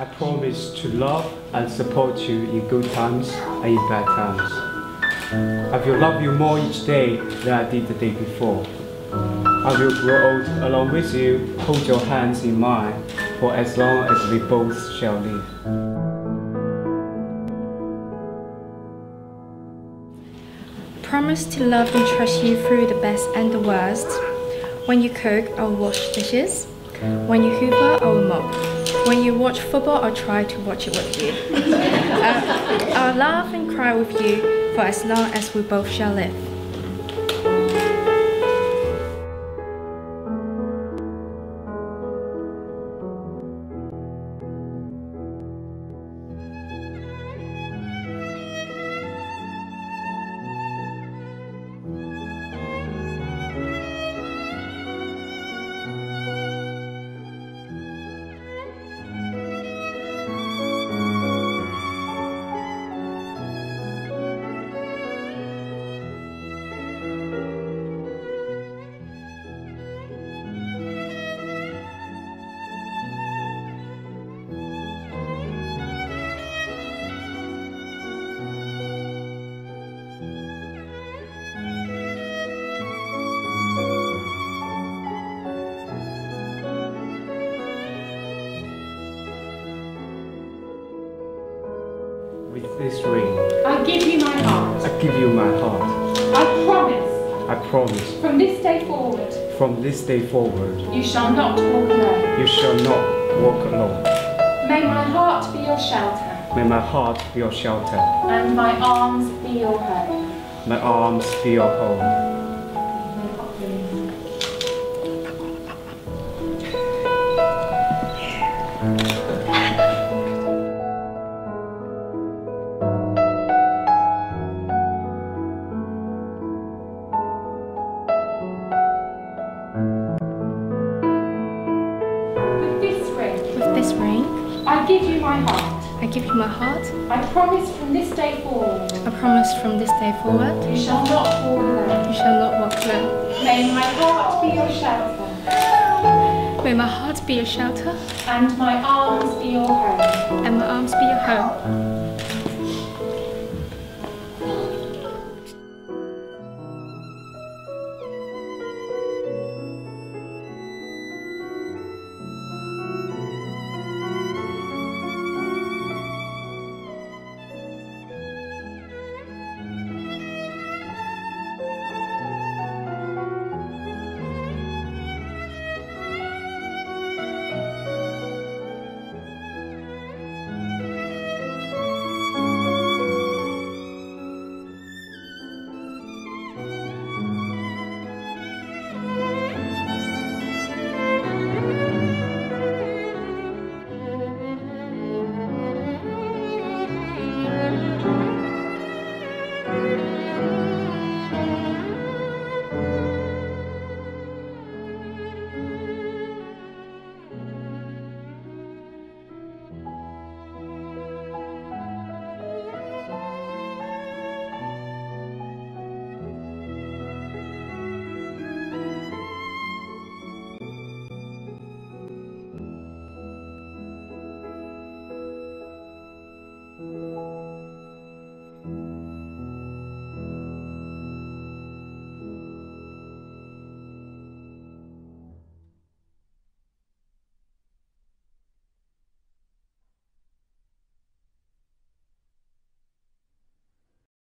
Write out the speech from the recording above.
I promise to love and support you in good times and in bad times. I will love you more each day than I did the day before. I will grow old along with you, hold your hands in mine, for as long as we both shall live. Promise to love and trust you through the best and the worst. When you cook, I'll wash dishes. When you hoover, I will mop. When you watch football, I'll try to watch it with you. uh, I'll laugh and cry with you for as long as we both shall live. With this ring, I give you my heart. I give you my heart. I promise, I promise, from this day forward, from this day forward, you shall not walk alone. you shall not walk alone. May my heart be your shelter, May my heart be your shelter, and my arms be your home. my arms be your home. With this ring, I give you my heart. I give you my heart. I promise from this day forward, I promise from this day forward, you shall not walk alone. you shall not walk alone. May my heart be your shelter, May my heart be your shelter, and my arms be your home. and my arms be your home.